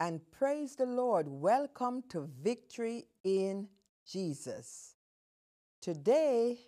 and praise the Lord. Welcome to Victory in Jesus. Today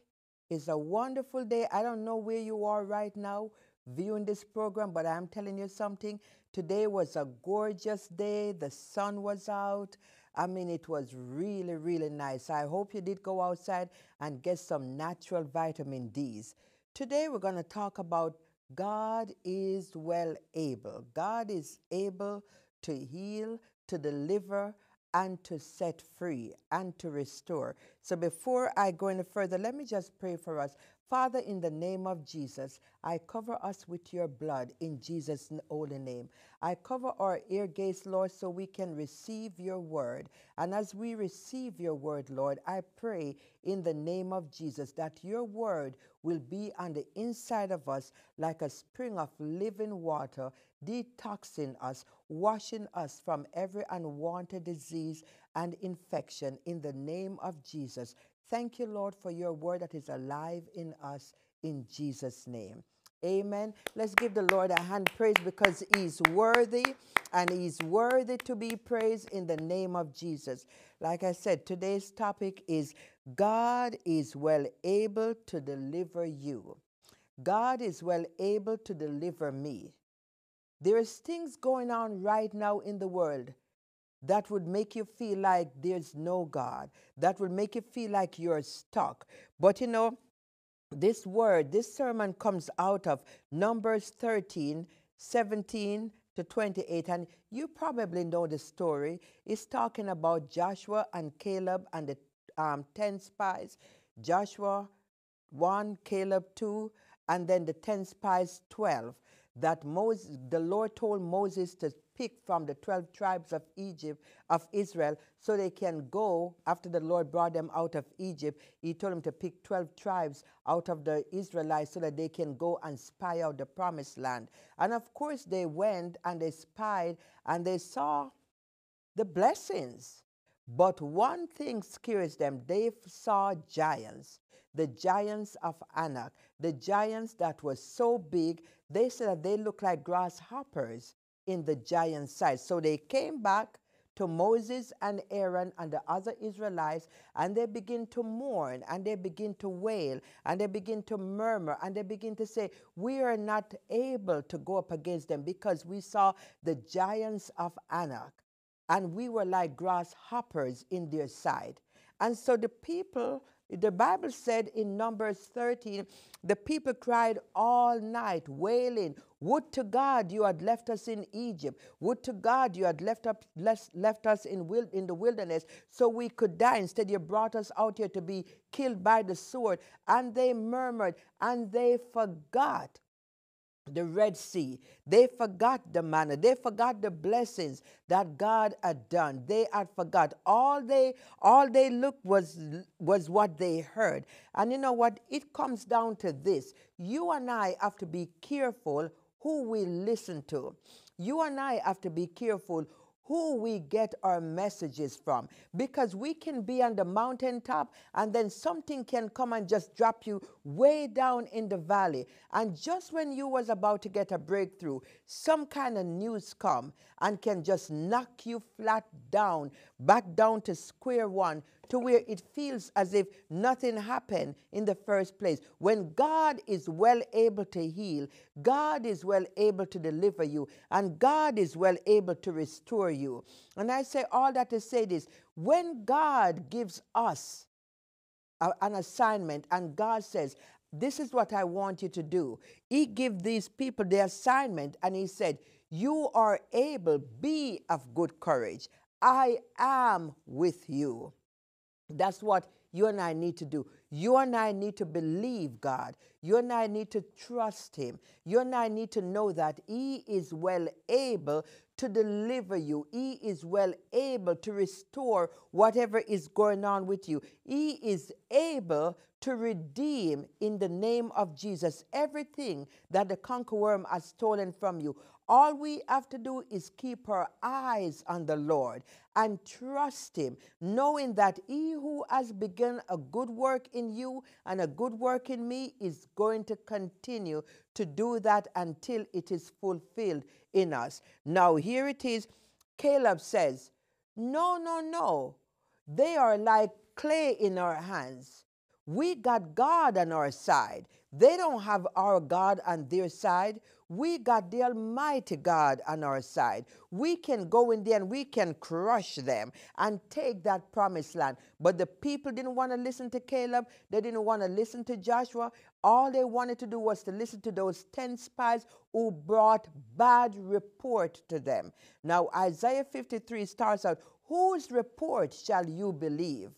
is a wonderful day. I don't know where you are right now viewing this program, but I'm telling you something. Today was a gorgeous day. The sun was out. I mean, it was really, really nice. I hope you did go outside and get some natural vitamin D's. Today we're going to talk about God is well able. God is able to heal, to deliver, and to set free and to restore. So before I go any further, let me just pray for us. Father, in the name of Jesus, I cover us with your blood in Jesus' holy name. I cover our ear gates, Lord, so we can receive your word. And as we receive your word, Lord, I pray in the name of Jesus that your word will be on the inside of us like a spring of living water, detoxing us, washing us from every unwanted disease and infection in the name of Jesus. Thank you, Lord, for your word that is alive in us in Jesus' name. Amen. Let's give the Lord a hand praise because he's worthy and he's worthy to be praised in the name of Jesus. Like I said, today's topic is God is well able to deliver you. God is well able to deliver me. There is things going on right now in the world that would make you feel like there's no God, that would make you feel like you're stuck. But you know, this word, this sermon comes out of Numbers 13, 17 to 28. And you probably know the story. It's talking about Joshua and Caleb and the um, 10 spies. Joshua 1, Caleb 2, and then the 10 spies 12. That Moses, the Lord told Moses to pick from the 12 tribes of Egypt, of Israel, so they can go after the Lord brought them out of Egypt. He told them to pick 12 tribes out of the Israelites so that they can go and spy out the promised land. And of course, they went and they spied and they saw the blessings. But one thing scares them they saw giants, the giants of Anak, the giants that were so big, they said that they looked like grasshoppers in the giant size. So they came back to Moses and Aaron and the other Israelites, and they begin to mourn, and they begin to wail, and they begin to murmur, and they begin to say, We are not able to go up against them because we saw the giants of Anak, and we were like grasshoppers in their sight. And so the people the Bible said in Numbers 13, the people cried all night, wailing, Would to God you had left us in Egypt. Would to God you had left, up, left us in, in the wilderness so we could die. Instead, you brought us out here to be killed by the sword. And they murmured and they forgot the Red Sea. They forgot the manna. They forgot the blessings that God had done. They had forgot. All they all they looked was was what they heard. And you know what? It comes down to this. You and I have to be careful who we listen to. You and I have to be careful who we get our messages from. Because we can be on the mountaintop and then something can come and just drop you way down in the valley. And just when you was about to get a breakthrough some kind of news come and can just knock you flat down back down to square one to where it feels as if nothing happened in the first place. When God is well able to heal, God is well able to deliver you, and God is well able to restore you. And I say all that to say this when God gives us a, an assignment, and God says, this is what I want you to do. He gave these people the assignment and he said, You are able, be of good courage. I am with you. That's what you and I need to do. You and I need to believe God. You and I need to trust Him. You and I need to know that He is well able to deliver you. He is well able to restore whatever is going on with you. He is able to redeem in the name of Jesus everything that the conqueror has stolen from you. All we have to do is keep our eyes on the Lord and trust Him, knowing that He who has begun a good work in you and a good work in me is going to continue to do that until it is fulfilled in us. Now, here it is Caleb says, No, no, no. They are like clay in our hands. We got God on our side. They don't have our God on their side. We got the Almighty God on our side. We can go in there and we can crush them and take that promised land. But the people didn't want to listen to Caleb. They didn't want to listen to Joshua. All they wanted to do was to listen to those 10 spies who brought bad report to them. Now, Isaiah 53 starts out, Whose report shall you believe?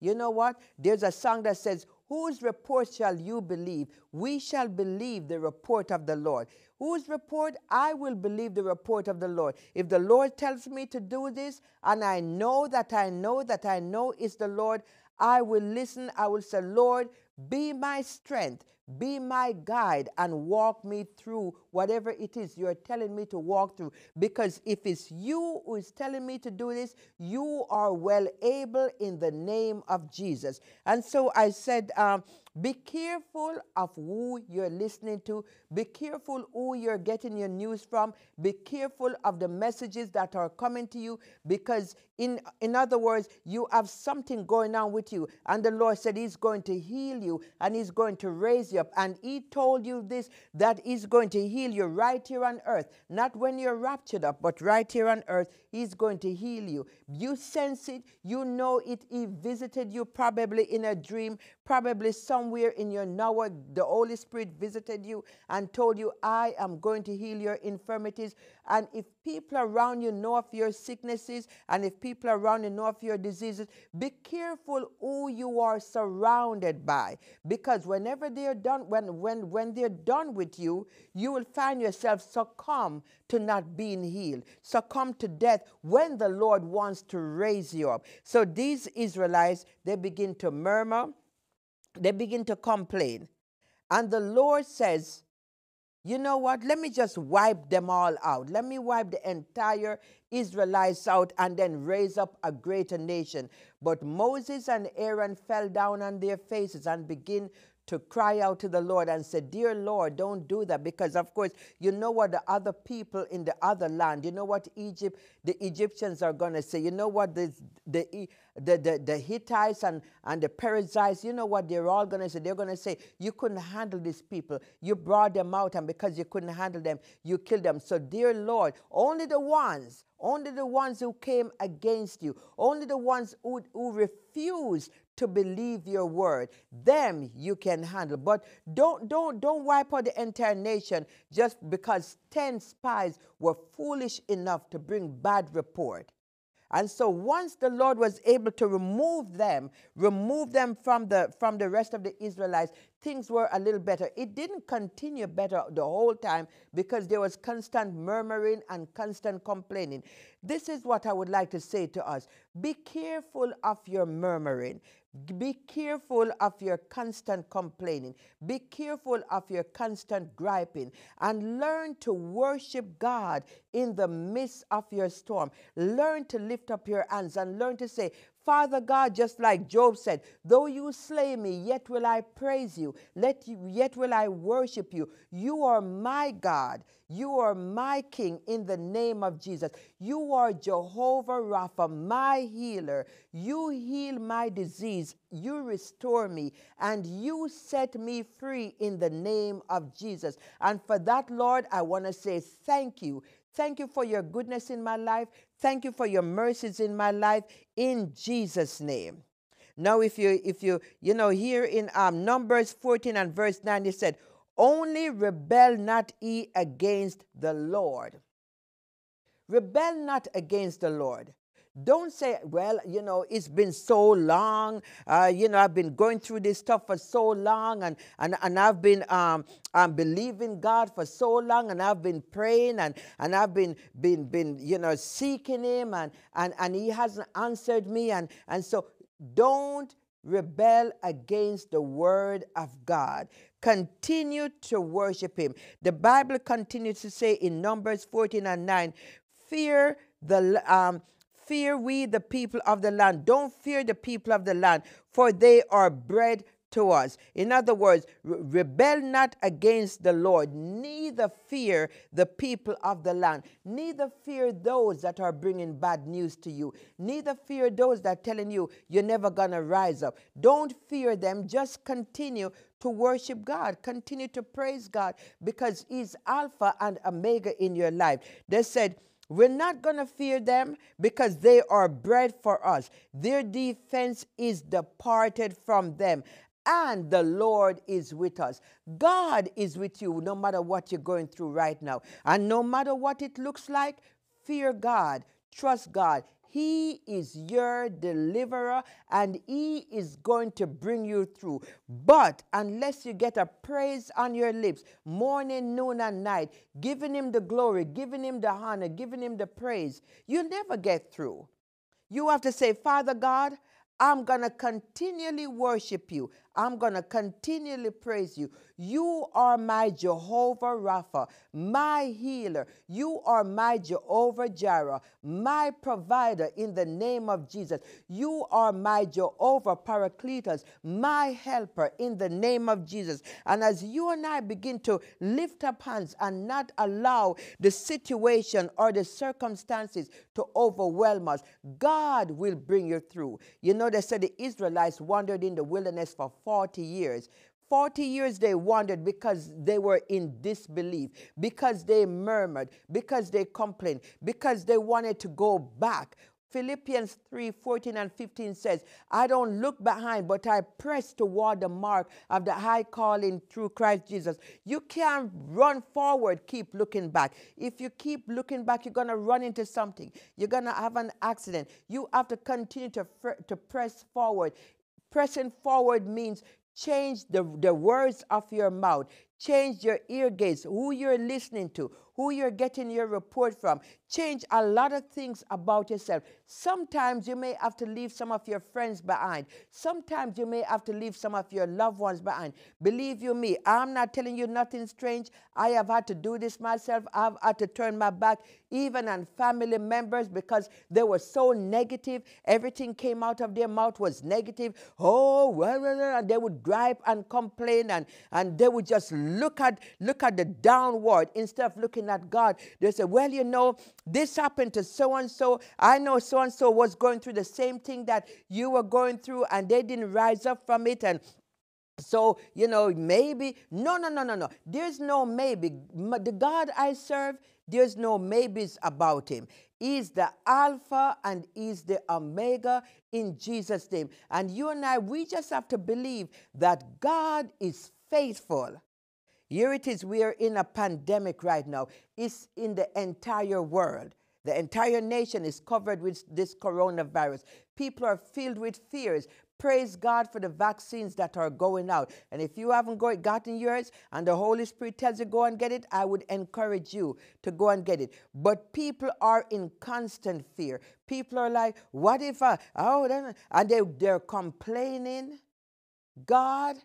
You know what? There's a song that says, Whose report shall you believe? We shall believe the report of the Lord. Whose report? I will believe the report of the Lord. If the Lord tells me to do this, and I know that I know that I know it's the Lord, I will listen. I will say, Lord, be my strength. Be my guide and walk me through whatever it is you're telling me to walk through. Because if it's you who is telling me to do this, you are well able in the name of Jesus. And so I said, um, be careful of who you're listening to. Be careful who you're getting your news from. Be careful of the messages that are coming to you because, in, in other words, you have something going on with you. And the Lord said He's going to heal you and He's going to raise you up. And He told you this that He's going to heal you right here on earth. Not when you're raptured up, but right here on earth. He's going to heal you. You sense it, you know it. He visited you probably in a dream, probably somewhere in your now. The Holy Spirit visited you and told you, I am going to heal your infirmities. And if people around you know of your sicknesses and if people around you know of your diseases, be careful who you are surrounded by. Because whenever they're done, when, when, when they're done with you, you will find yourself succumb to not being healed, succumb to death when the Lord wants to raise you up. So these Israelites, they begin to murmur, they begin to complain. And the Lord says, you know what? Let me just wipe them all out. Let me wipe the entire Israelites out and then raise up a greater nation. But Moses and Aaron fell down on their faces and begin to cry out to the Lord and say, Dear Lord, don't do that. Because, of course, you know what the other people in the other land, you know what Egypt, the Egyptians are going to say. You know what the, the, the, the, the Hittites and, and the Perizzites, you know what they're all going to say? They're going to say, You couldn't handle these people. You brought them out, and because you couldn't handle them, you killed them. So, dear Lord, only the ones, only the ones who came against you, only the ones who, who refused to believe your word. Them you can handle. But don't don't don't wipe out the entire nation just because 10 spies were foolish enough to bring bad report. And so once the Lord was able to remove them, remove them from the from the rest of the Israelites, things were a little better. It didn't continue better the whole time because there was constant murmuring and constant complaining. This is what I would like to say to us. Be careful of your murmuring. Be careful of your constant complaining. Be careful of your constant griping and learn to worship God in the midst of your storm. Learn to lift up your hands and learn to say, Father God, just like Job said, though you slay me, yet will I praise you. Let you, yet will I worship you. You are my God. You are my King in the name of Jesus. You are Jehovah Rapha, my healer. You heal my disease. You restore me and you set me free in the name of Jesus. And for that, Lord, I want to say thank you. Thank you for your goodness in my life. Thank you for your mercies in my life in Jesus' name. Now, if you, if you, you know, here in um, Numbers 14 and verse 9, it said, Only rebel not ye against the Lord. Rebel not against the Lord. Don't say, well, you know, it's been so long. Uh, you know, I've been going through this stuff for so long, and, and, and I've been um, I'm believing God for so long, and I've been praying, and, and I've been, been, been, you know, seeking Him, and, and, and He hasn't answered me. And, and so don't rebel against the word of God. Continue to worship Him. The Bible continues to say in Numbers 14 and 9, fear the um, fear we the people of the land. Don't fear the people of the land, for they are bread to us. In other words, re- rebel not against the Lord, neither fear the people of the land, neither fear those that are bringing bad news to you, neither fear those that are telling you you're never going to rise up. Don't fear them, just continue to worship God. Continue to praise God because He's Alpha and Omega in your life. They said, we're not going to fear them because they are bread for us. Their defense is departed from them. And the Lord is with us. God is with you no matter what you're going through right now. And no matter what it looks like, fear God, trust God. He is your deliverer and He is going to bring you through. But unless you get a praise on your lips, morning, noon, and night, giving Him the glory, giving Him the honor, giving Him the praise, you'll never get through. You have to say, Father God, I'm going to continually worship you. I'm going to continually praise you. You are my Jehovah Rapha, my healer. You are my Jehovah Jireh, my provider in the name of Jesus. You are my Jehovah Paracletus, my helper in the name of Jesus. And as you and I begin to lift up hands and not allow the situation or the circumstances to overwhelm us, God will bring you through. You know, they said the Israelites wandered in the wilderness for 40 years. 40 years they wandered because they were in disbelief, because they murmured, because they complained, because they wanted to go back. Philippians 3 14 and 15 says, I don't look behind, but I press toward the mark of the high calling through Christ Jesus. You can't run forward, keep looking back. If you keep looking back, you're going to run into something. You're going to have an accident. You have to continue to, to press forward. Pressing forward means change the, the words of your mouth, change your ear gates, who you're listening to, who you're getting your report from. Change a lot of things about yourself. Sometimes you may have to leave some of your friends behind. Sometimes you may have to leave some of your loved ones behind. Believe you me, I'm not telling you nothing strange. I have had to do this myself. I've had to turn my back even on family members because they were so negative. Everything came out of their mouth was negative. Oh, well, and they would gripe and complain and, and they would just look at look at the downward instead of looking at God. They say, Well, you know, this happened to so and so. I know so and so was going through the same thing that you were going through, and they didn't rise up from it. And so, you know, maybe, no, no, no, no, no. There's no maybe. The God I serve, there's no maybes about him. He's the Alpha and He's the Omega in Jesus' name. And you and I, we just have to believe that God is faithful here it is, we are in a pandemic right now. It's in the entire world. The entire nation is covered with this coronavirus. People are filled with fears. Praise God for the vaccines that are going out. And if you haven't go, gotten yours and the Holy Spirit tells you go and get it, I would encourage you to go and get it. But people are in constant fear. People are like, what if I, oh, and they, they're complaining. God,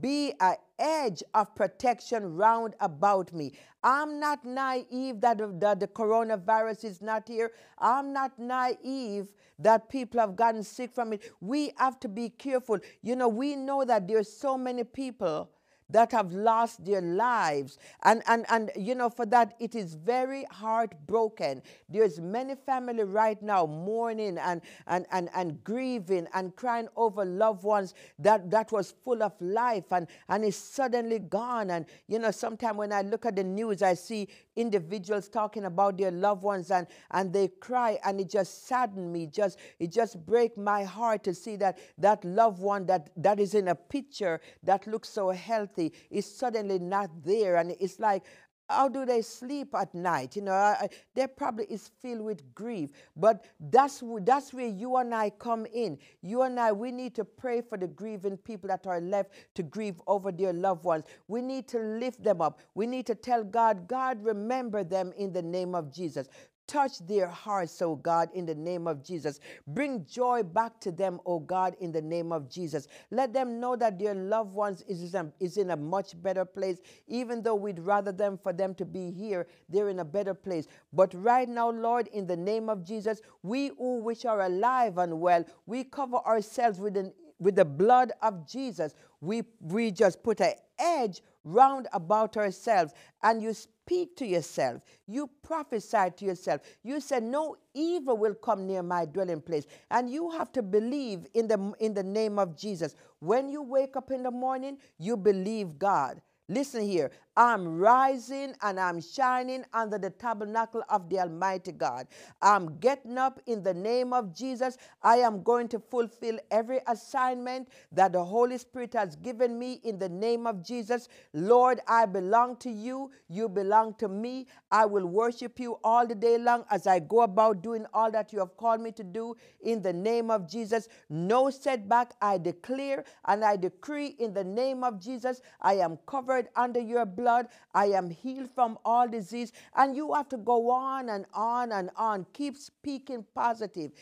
be a edge of protection round about me. I'm not naive that, that the coronavirus is not here. I'm not naive that people have gotten sick from it. We have to be careful. You know, we know that there's so many people that have lost their lives. And, and, and you know, for that, it is very heartbroken. There's many family right now mourning and, and, and, and grieving and crying over loved ones that, that was full of life and, and is suddenly gone. And, you know, sometimes when I look at the news, I see individuals talking about their loved ones and, and they cry and it just saddens me. Just, it just breaks my heart to see that that loved one that, that is in a picture that looks so healthy is suddenly not there. And it's like, how do they sleep at night? You know, I, they probably is filled with grief. But that's, that's where you and I come in. You and I, we need to pray for the grieving people that are left to grieve over their loved ones. We need to lift them up. We need to tell God, God, remember them in the name of Jesus. Touch their hearts, oh God, in the name of Jesus. Bring joy back to them, oh God, in the name of Jesus. Let them know that their loved ones is, is in a much better place. Even though we'd rather them for them to be here, they're in a better place. But right now, Lord, in the name of Jesus, we who which are alive and well, we cover ourselves with an with the blood of Jesus, we, we just put an edge round about ourselves and you speak to yourself. You prophesy to yourself. You say, No evil will come near my dwelling place. And you have to believe in the, in the name of Jesus. When you wake up in the morning, you believe God. Listen here. I'm rising and I'm shining under the tabernacle of the Almighty God. I'm getting up in the name of Jesus. I am going to fulfill every assignment that the Holy Spirit has given me in the name of Jesus. Lord, I belong to you. You belong to me. I will worship you all the day long as I go about doing all that you have called me to do in the name of Jesus. No setback. I declare and I decree in the name of Jesus. I am covered under your blood. I am healed from all disease. And you have to go on and on and on. Keep speaking positive.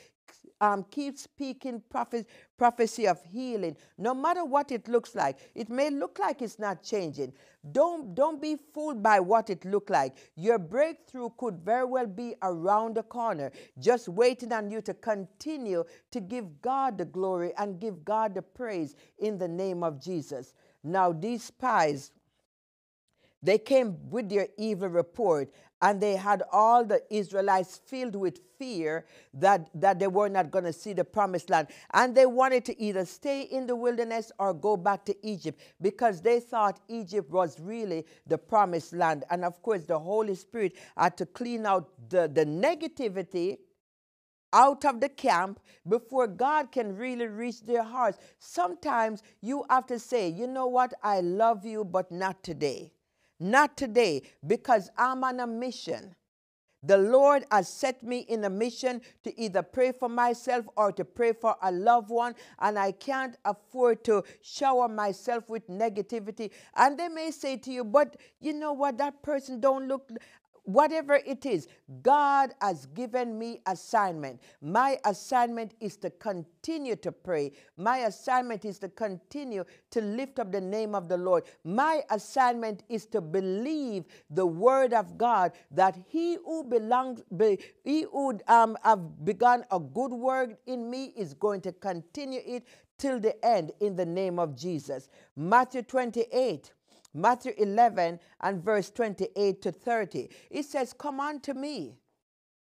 Um, keep speaking prophecy of healing, no matter what it looks like. It may look like it's not changing. Don't, don't be fooled by what it looked like. Your breakthrough could very well be around the corner, just waiting on you to continue to give God the glory and give God the praise in the name of Jesus. Now, these spies they came with their evil report, and they had all the Israelites filled with fear that, that they were not going to see the promised land. And they wanted to either stay in the wilderness or go back to Egypt because they thought Egypt was really the promised land. And of course, the Holy Spirit had to clean out the, the negativity out of the camp before God can really reach their hearts. Sometimes you have to say, you know what, I love you, but not today. Not today, because I'm on a mission. The Lord has set me in a mission to either pray for myself or to pray for a loved one, and I can't afford to shower myself with negativity. And they may say to you, but you know what, that person don't look whatever it is, God has given me assignment. My assignment is to continue to pray. My assignment is to continue to lift up the name of the Lord. My assignment is to believe the word of God that he who belongs, be, he who um, have begun a good work in me is going to continue it till the end in the name of Jesus. Matthew 28 Matthew 11 and verse 28 to 30. It says, Come unto me.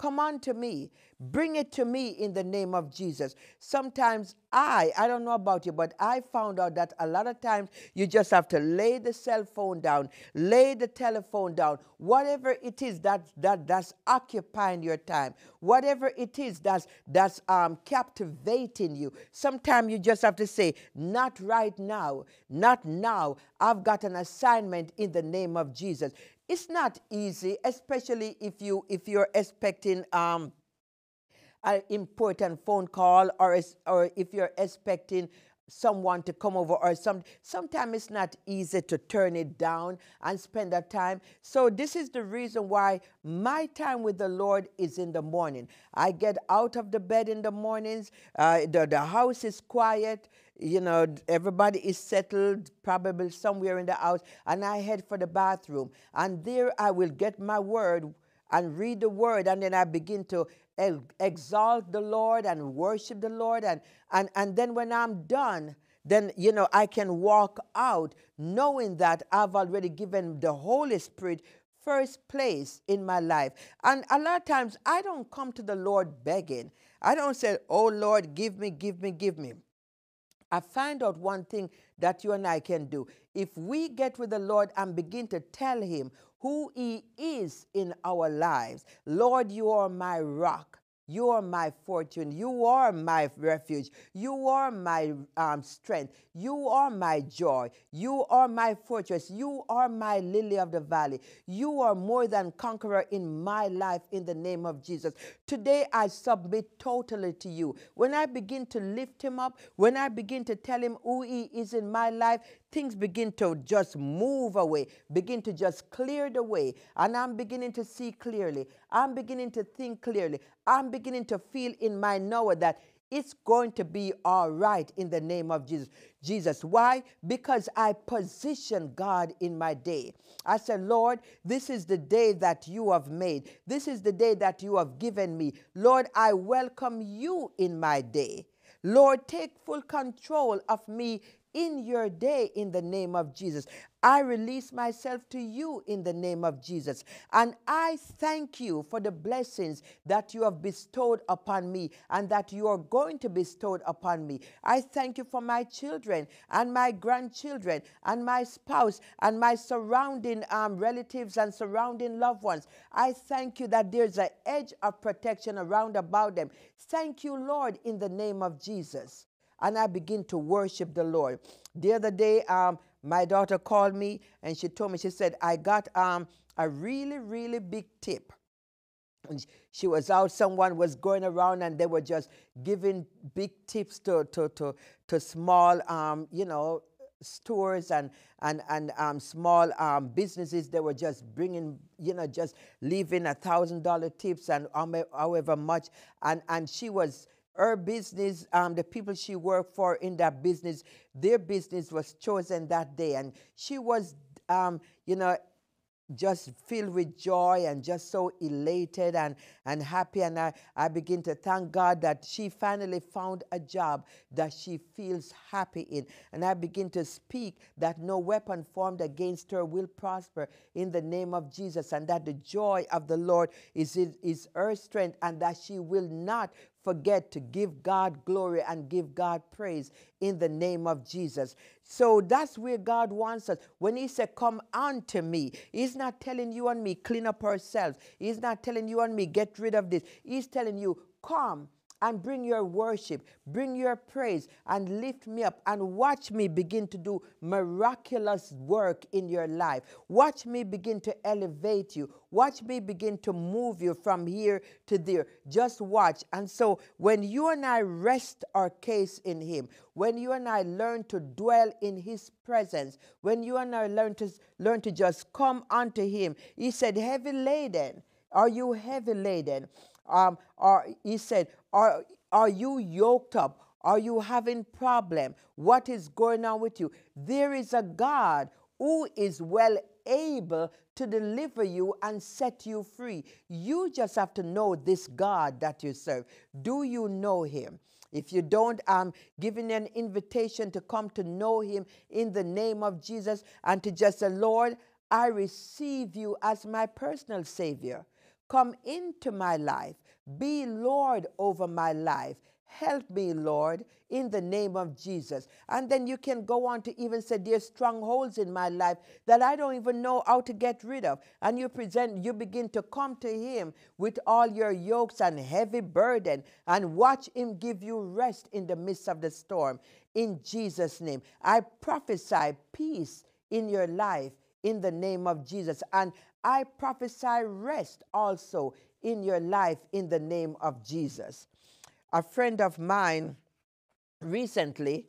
Come unto me. Bring it to me in the name of Jesus. Sometimes I, I don't know about you, but I found out that a lot of times you just have to lay the cell phone down, lay the telephone down, whatever it is that, that that's occupying your time, whatever it is that's that's um, captivating you. Sometimes you just have to say, not right now, not now. I've got an assignment in the name of Jesus. It's not easy, especially if you if you're expecting um, an important phone call or, or if you're expecting someone to come over or some sometimes it's not easy to turn it down and spend that time. So this is the reason why my time with the lord is in the morning. I get out of the bed in the mornings. Uh, the, the house is quiet. You know everybody is settled probably somewhere in the house and i head for the bathroom. And there i will get my word and read the word and then i begin to exalt the Lord and worship the Lord. And, and, and then when I'm done, then, you know, I can walk out knowing that I've already given the Holy Spirit first place in my life. And a lot of times I don't come to the Lord begging. I don't say, oh Lord, give me, give me, give me. I find out one thing that you and I can do. If we get with the Lord and begin to tell Him who He is in our lives. Lord, you are my rock. You are my fortune. You are my refuge. You are my um, strength. You are my joy. You are my fortress. You are my lily of the valley. You are more than conqueror in my life in the name of Jesus. Today I submit totally to you. When I begin to lift him up, when I begin to tell him who he is in my life, things begin to just move away, begin to just clear the way. And I'm beginning to see clearly. I'm beginning to think clearly. I'm beginning to feel in my knower that it's going to be all right in the name of Jesus. Jesus. Why? Because I position God in my day. I said, Lord, this is the day that you have made. This is the day that you have given me. Lord, I welcome you in my day. Lord, take full control of me in your day in the name of Jesus. I release myself to you in the name of Jesus. And I thank you for the blessings that you have bestowed upon me and that you are going to bestow upon me. I thank you for my children and my grandchildren and my spouse and my surrounding um, relatives and surrounding loved ones. I thank you that there's an edge of protection around about them. Thank you, Lord, in the name of Jesus and I begin to worship the Lord. The other day, um, my daughter called me and she told me, she said, I got um, a really, really big tip. And she was out, someone was going around and they were just giving big tips to, to, to, to small, um, you know, stores and and and um, small um, businesses they were just bringing you know just leaving a thousand dollar tips and however much and and she was her business, um, the people she worked for in that business, their business was chosen that day. And she was, um, you know, just filled with joy and just so elated and, and happy. And I, I begin to thank God that she finally found a job that she feels happy in. And I begin to speak that no weapon formed against her will prosper in the name of Jesus, and that the joy of the Lord is, is her strength, and that she will not forget to give God glory and give God praise in the name of Jesus. So that's where God wants us. When He said, Come unto me, He's not telling you and me, clean up ourselves. He's not telling you and me, get rid of this. He's telling you, Come and bring your worship, bring your praise, and lift me up and watch me begin to do miraculous work in your life. Watch me begin to elevate you. Watch me begin to move you from here to there. Just watch. And so when you and I rest our case in Him, when you and I learn to dwell in His presence, when you and I learn to learn to just come unto Him, He said, heavy laden. Are you heavy laden? Um, or he said, are, are you yoked up? Are you having problem? What is going on with you? There is a God who is well able to deliver you and set you free. You just have to know this God that you serve. Do you know him? If you don't, I'm giving an invitation to come to know him in the name of Jesus and to just say, Lord, I receive you as my personal Savior. Come into my life. Be Lord over my life. Help me, Lord, in the name of Jesus. And then you can go on to even say, There's strongholds in my life that I don't even know how to get rid of. And you present, you begin to come to Him with all your yokes and heavy burden and watch Him give you rest in the midst of the storm. In Jesus' name, I prophesy peace in your life in the name of Jesus. And I prophesy rest also in your life in the name of Jesus. A friend of mine recently,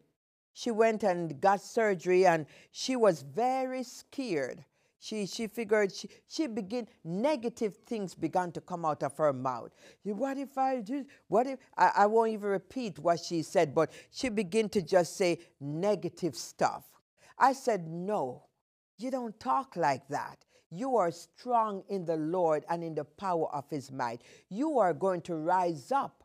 she went and got surgery and she was very scared. She, she figured she, she began, negative things began to come out of her mouth. What if I do, what if, I, I won't even repeat what she said, but she began to just say negative stuff. I said, no, you don't talk like that. You are strong in the Lord and in the power of his might. You are going to rise up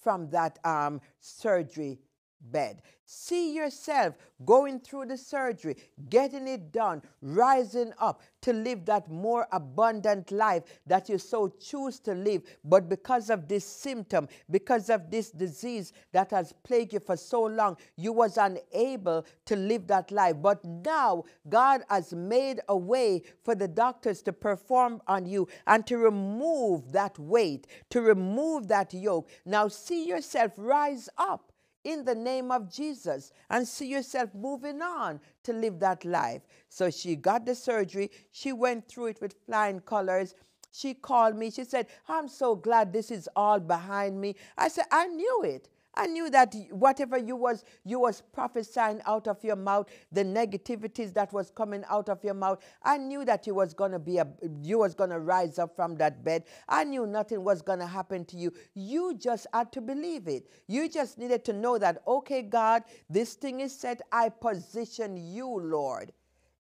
from that um, surgery bed. See yourself going through the surgery, getting it done, rising up to live that more abundant life that you so choose to live. But because of this symptom, because of this disease that has plagued you for so long, you was unable to live that life. But now God has made a way for the doctors to perform on you and to remove that weight, to remove that yoke. Now see yourself rise up in the name of Jesus and see yourself moving on to live that life. So she got the surgery. She went through it with flying colors. She called me. She said, I'm so glad this is all behind me. I said, I knew it. I knew that whatever you was you was prophesying out of your mouth, the negativities that was coming out of your mouth, I knew that you was gonna be a you was gonna rise up from that bed. I knew nothing was gonna happen to you. You just had to believe it. You just needed to know that, okay, God, this thing is set. I position you, Lord,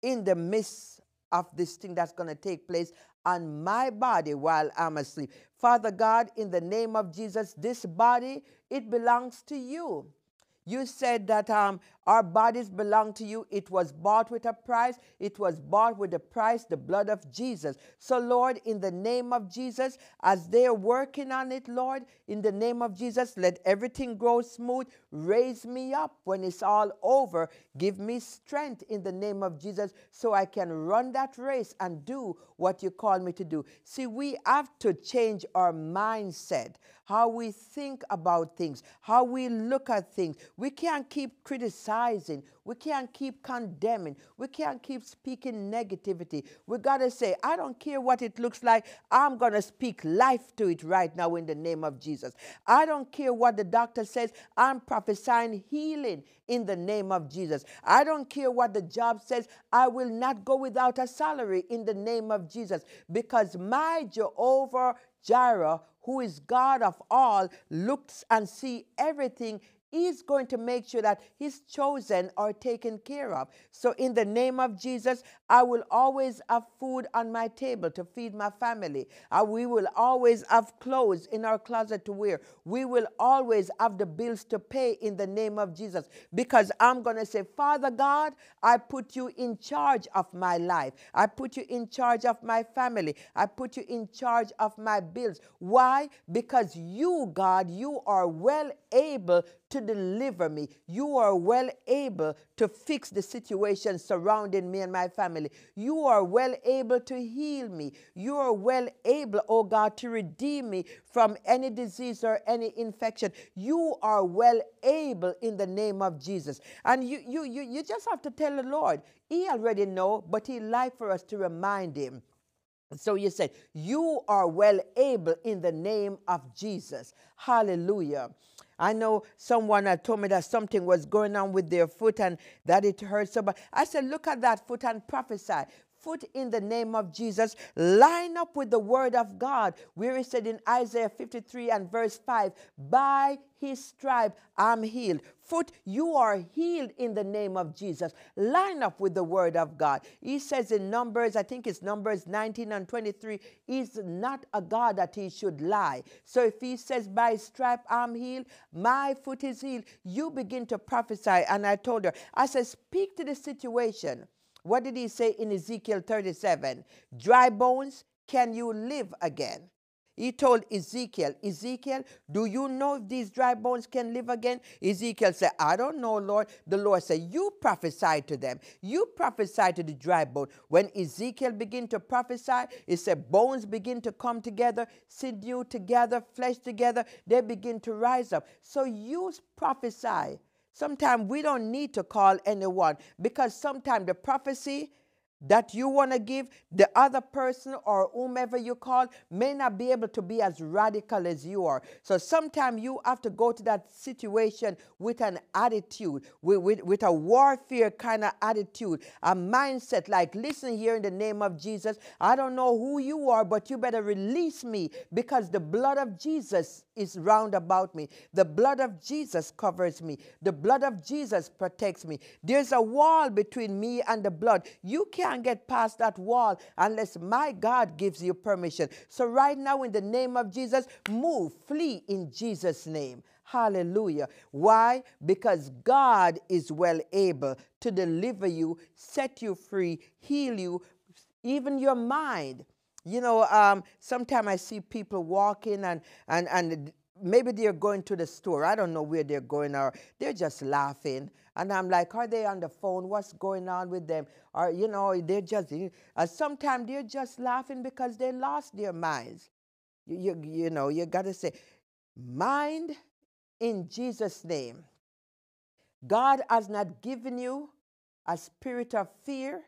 in the midst of this thing that's gonna take place on my body while I'm asleep. Father God, in the name of Jesus, this body, it belongs to you. You said that um, our bodies belong to you. It was bought with a price. It was bought with the price, the blood of Jesus. So, Lord, in the name of Jesus, as they're working on it, Lord, in the name of Jesus, let everything grow smooth. Raise me up when it's all over. Give me strength in the name of Jesus so I can run that race and do what you call me to do. See, we have to change our mindset how we think about things, how we look at things. We can't keep criticizing. We can't keep condemning. We can't keep speaking negativity. We got to say, I don't care what it looks like. I'm going to speak life to it right now in the name of Jesus. I don't care what the doctor says. I'm prophesying healing in the name of Jesus. I don't care what the job says. I will not go without a salary in the name of Jesus because my Jehovah Jireh who is God of all, looks and see everything He's going to make sure that his chosen are taken care of. So, in the name of Jesus, I will always have food on my table to feed my family. Uh, we will always have clothes in our closet to wear. We will always have the bills to pay in the name of Jesus because I'm going to say, Father God, I put you in charge of my life. I put you in charge of my family. I put you in charge of my bills. Why? Because you, God, you are well able to deliver me. You are well able to fix the situation surrounding me and my family. You are well able to heal me. You are well able, oh God, to redeem me from any disease or any infection. You are well able in the name of Jesus. And you you you, you just have to tell the Lord. He already know, but he like for us to remind him. So you said, You are well able in the name of Jesus. Hallelujah. I know someone had told me that something was going on with their foot and that it hurt so bad. I said, look at that foot and prophesy foot in the name of Jesus, line up with the word of God, where he said in Isaiah 53 and verse 5, By his stripe I'm healed. Foot, you are healed in the name of Jesus. Line up with the word of God. He says in Numbers, I think it's Numbers 19 and 23, He's not a God that he should lie. So if he says, By stripe I'm healed, my foot is healed, you begin to prophesy. And I told her, I said, Speak to the situation. What did he say in Ezekiel 37? Dry bones, can you live again? He told Ezekiel, Ezekiel, do you know if these dry bones can live again? Ezekiel said, I don't know, Lord. The Lord said, You prophesy to them. You prophesy to the dry bone. When Ezekiel began to prophesy, he said, Bones begin to come together, sinew together, flesh together. They begin to rise up. So you prophesy Sometimes we don't need to call anyone because sometimes the prophecy that you want to give, the other person or whomever you call may not be able to be as radical as you are. So sometimes you have to go to that situation with an attitude, with, with, with a warfare kind of attitude, a mindset like, listen here in the name of Jesus, I don't know who you are, but you better release me because the blood of Jesus is round about me. The blood of Jesus covers me. The blood of Jesus protects me. There's a wall between me and the blood. You can't can't get past that wall unless my God gives you permission. So, right now, in the name of Jesus, move, flee in Jesus' name. Hallelujah. Why? Because God is well able to deliver you, set you free, heal you, even your mind. You know, um, sometimes I see people walking and, and, and maybe they're going to the store. I don't know where they're going or they're just laughing. And I'm like, are they on the phone? What's going on with them? Or, you know, they're just, uh, sometimes they're just laughing because they lost their minds. You, you, you know, you got to say, mind in Jesus' name. God has not given you a spirit of fear,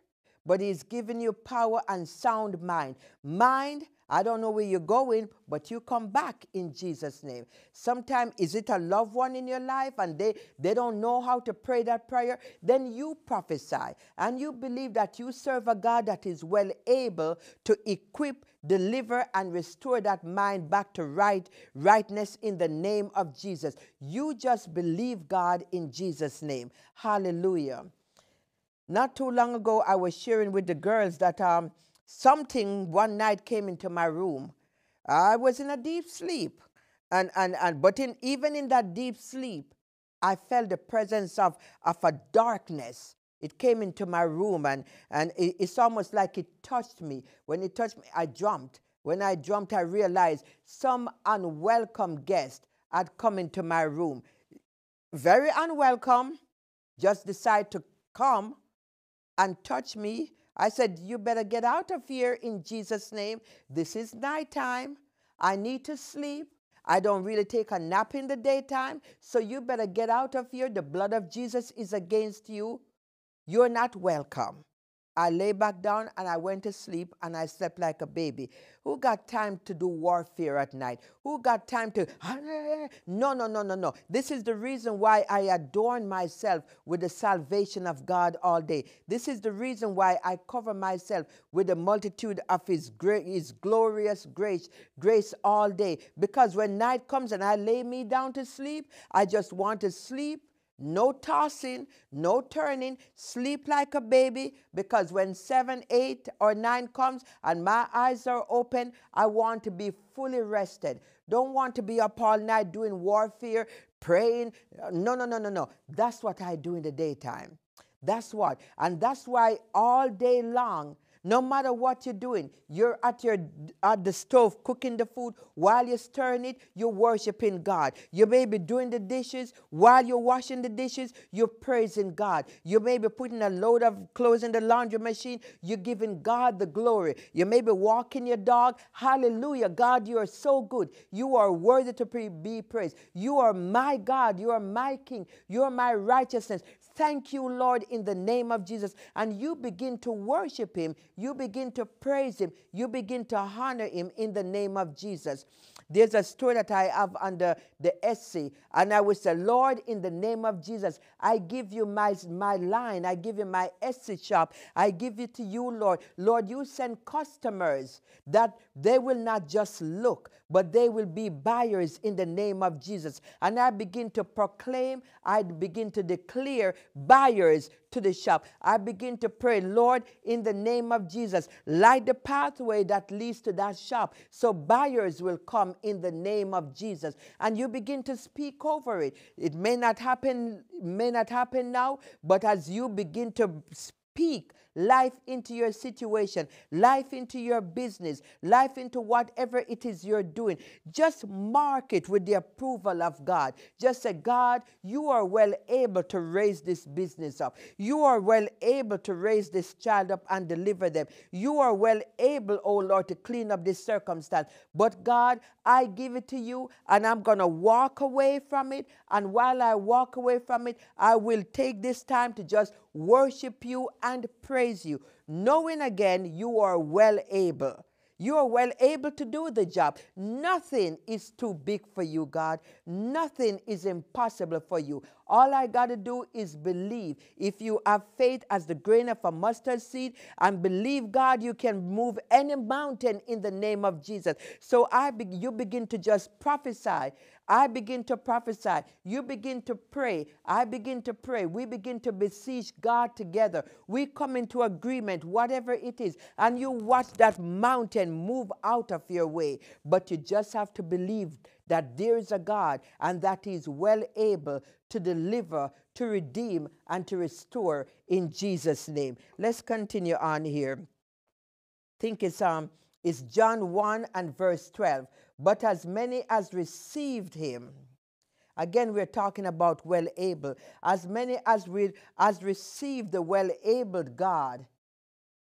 but He's given you power and sound mind. Mind I don't know where you're going, but you come back in Jesus' name. Sometimes is it a loved one in your life and they, they don't know how to pray that prayer? Then you prophesy and you believe that you serve a God that is well able to equip, deliver, and restore that mind back to right rightness in the name of Jesus. You just believe God in Jesus' name. Hallelujah. Not too long ago, I was sharing with the girls that um, something one night came into my room. I was in a deep sleep. And, and, and but in, even in that deep sleep, I felt the presence of, of a darkness. It came into my room and, and it, it's almost like it touched me. When it touched me, I jumped. When I jumped, I realized some unwelcome guest had come into my room. Very unwelcome, just decided to come and touch me. I said, You better get out of here in Jesus' name. This is nighttime. I need to sleep. I don't really take a nap in the daytime. So you better get out of here. The blood of Jesus is against you. You're not welcome. I lay back down and I went to sleep and I slept like a baby. Who got time to do warfare at night? Who got time to, no, no, no, no, no. This is the reason why I adorn myself with the salvation of God all day. This is the reason why I cover myself with the multitude of His, great, His glorious grace, grace all day. Because when night comes and I lay me down to sleep, I just want to sleep no tossing, no turning, sleep like a baby because when seven, eight, or nine comes and my eyes are open, I want to be fully rested. Don't want to be up all night doing warfare, praying. No, no, no, no, no. That's what I do in the daytime. That's what. And that's why all day long, no matter what you're doing, you're at your at the stove cooking the food while you're stirring it, you're worshiping God. You may be doing the dishes while you're washing the dishes, you're praising God. You may be putting a load of clothes in the laundry machine, you're giving God the glory. You may be walking your dog. Hallelujah. God, you are so good. You are worthy to be praised. You are my God. You are my King. You are my righteousness. Thank you, Lord, in the name of Jesus. And you begin to worship him. You begin to praise him. You begin to honor him in the name of Jesus. There's a story that I have under the Etsy, and I will say, Lord, in the name of Jesus, I give you my, my line. I give you my Etsy shop. I give it to you, Lord. Lord, you send customers that they will not just look, but they will be buyers in the name of Jesus. And I begin to proclaim, I begin to declare buyers to the shop. I begin to pray, Lord, in the name of Jesus, light the pathway that leads to that shop so buyers will come in the name of Jesus. And you begin to speak over it. It may not happen, may not happen now, but as you begin to speak life into your situation, life into your business, life into whatever it is you're doing. Just mark it with the approval of God. Just say, God, you are well able to raise this business up. You are well able to raise this child up and deliver them. You are well able, oh Lord, to clean up this circumstance. But God, I give it to you and I'm going to walk away from it. And while I walk away from it, I will take this time to just worship you and praise you, knowing again you are well able. You are well able to do the job. Nothing is too big for you, God. Nothing is impossible for you. All I got to do is believe. If you have faith as the grain of a mustard seed and believe God, you can move any mountain in the name of Jesus. So I be, you begin to just prophesy I begin to prophesy. You begin to pray. I begin to pray. We begin to beseech God together. We come into agreement, whatever it is, and you watch that mountain move out of your way. But you just have to believe that there is a God and that He is well able to deliver, to redeem, and to restore in Jesus' name. Let's continue on here. I think it's um it's John 1 and verse 12. But as many as received him, again we're talking about well able, as many as, re- as received the well able God,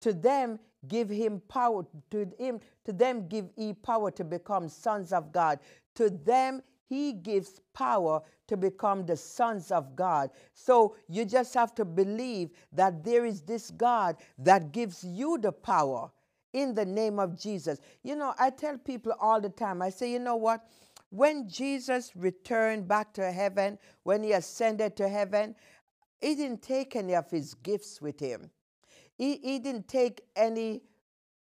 to them give him power, to him, to them give he power to become sons of God. To them he gives power to become the sons of God. So you just have to believe that there is this God that gives you the power in the name of Jesus. You know, I tell people all the time, I say, you know what? When Jesus returned back to heaven, when he ascended to heaven, he didn't take any of his gifts with him. He, he didn't take any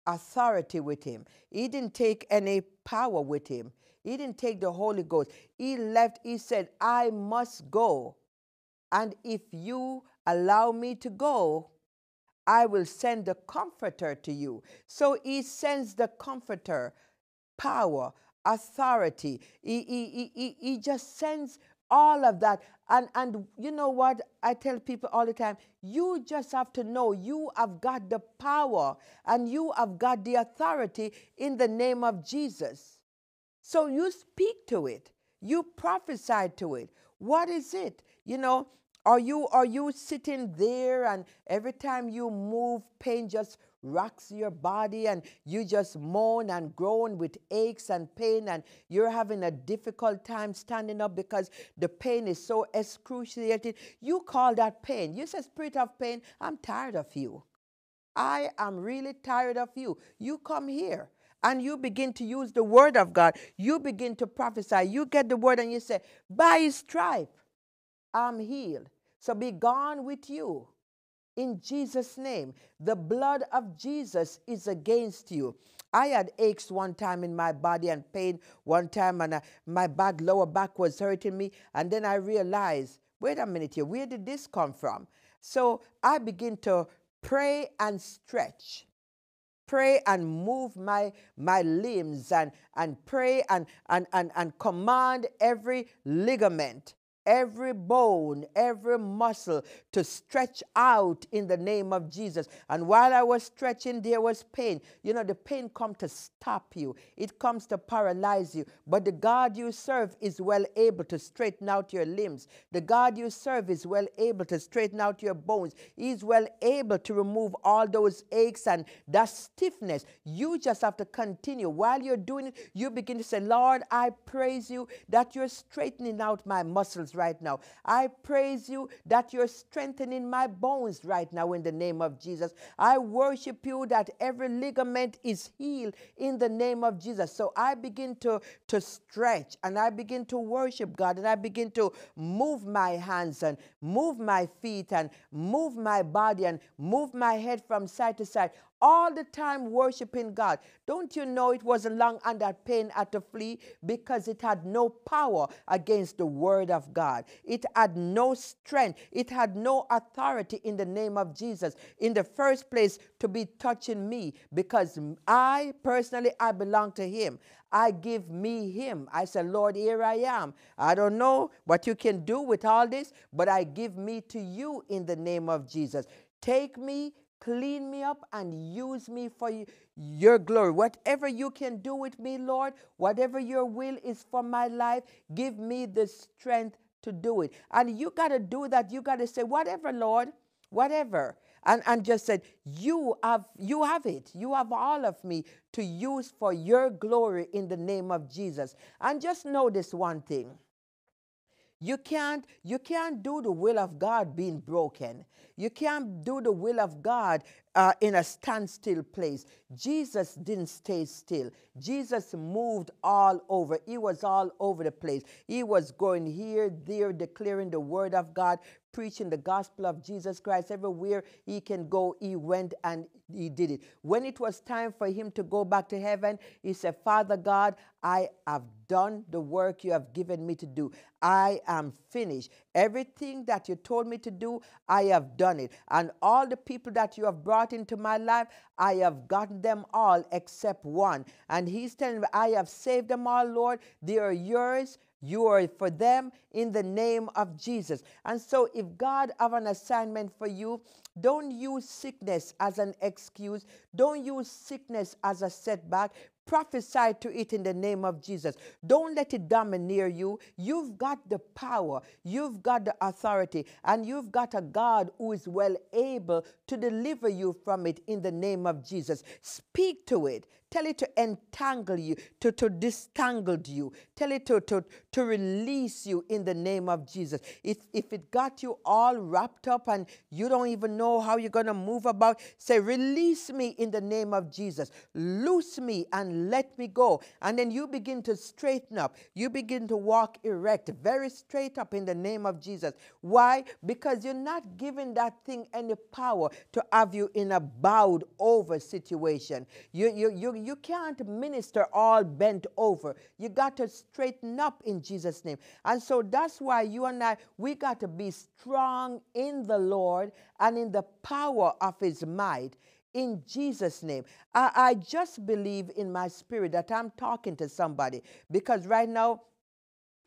authority with him. He didn't take any power with him. He didn't take the Holy Ghost. He left, he said, I must go. And if you allow me to go, I will send the comforter to you. So he sends the comforter, power, authority. He, he, he, he just sends all of that. And, and you know what? I tell people all the time you just have to know you have got the power and you have got the authority in the name of Jesus. So you speak to it, you prophesy to it. What is it? You know, are you are you sitting there and every time you move, pain just rocks your body and you just moan and groan with aches and pain and you're having a difficult time standing up because the pain is so excruciating. You call that pain. You say, Spirit of pain, I'm tired of you. I am really tired of you. You come here and you begin to use the word of God. You begin to prophesy. You get the word and you say, By his stripe, I'm healed. So be gone with you. In Jesus' name, the blood of Jesus is against you. I had aches one time in my body and pain one time, and uh, my back, lower back was hurting me. And then I realized, wait a minute here, where did this come from? So I begin to pray and stretch pray and move my my limbs and and pray and and and, and command every ligament every bone, every muscle to stretch out in the name of Jesus. And while I was stretching, there was pain. You know, the pain comes to stop you, it comes to paralyze you. But the God you serve is well able to straighten out your limbs. The God you serve is well able to straighten out your bones. He's well able to remove all those aches and that stiffness. You just have to continue. While you're doing it, you begin to say, Lord, I praise you that you're straightening out my muscles right now. I praise you that you're strengthening my bones right now in the name of Jesus. I worship you that every ligament is healed in the name of Jesus. So I begin to, to stretch and I begin to worship God and I begin to move my hands and move my feet and move my body and move my head from side to side all the time worshiping God. Don't you know it wasn't long that pain had to flee because it had no power against the word of God. It had no strength. It had no authority in the name of Jesus. In the first place, to be touching me because I personally, I belong to him. I give me him. I said, Lord, here I am. I don't know what you can do with all this, but I give me to you in the name of Jesus. Take me, Clean me up and use me for your glory. Whatever you can do with me, Lord, whatever your will is for my life, give me the strength to do it. And you got to do that. You got to say, whatever, Lord, whatever. And, and just said, you have, you have it. You have all of me to use for your glory in the name of Jesus. And just know this one thing. You can't, you can't do the will of God being broken. You can't do the will of God uh, in a standstill place. Jesus didn't stay still. Jesus moved all over. He was all over the place. He was going here, there, declaring the word of God, preaching the gospel of Jesus Christ. Everywhere he can go, he went and he did it. When it was time for him to go back to heaven, he said, Father God, I have done the work you have given me to do. I am finished. Everything that you told me to do, I have done it. And all the people that you have brought into my life, I have gotten them all except one. And he's telling me, I have saved them all, Lord. They are yours. You are for them in the name of Jesus. And so if God have an assignment for you, don't use sickness as an excuse. Don't use sickness as a setback. Prophesy to it in the name of Jesus. Don't let it domineer you. You've got the power, you've got the authority, and you've got a God who is well able to deliver you from it in the name of Jesus. Speak to it. Tell it to entangle you, to, to distangle you. Tell it to, to, to release you in the name of Jesus. If, if it got you all wrapped up and you don't even know how you're going to move about, say, Release me in the name of Jesus. Loose me and let me go. And then you begin to straighten up. You begin to walk erect, very straight up in the name of Jesus. Why? Because you're not giving that thing any power to have you in a bowed over situation. You, you, you, you can't minister all bent over. You got to straighten up in Jesus' name. And so that's why you and I, we got to be strong in the Lord and in the power of his might in Jesus' name. I, I, just believe in my spirit that I'm talking to somebody because right now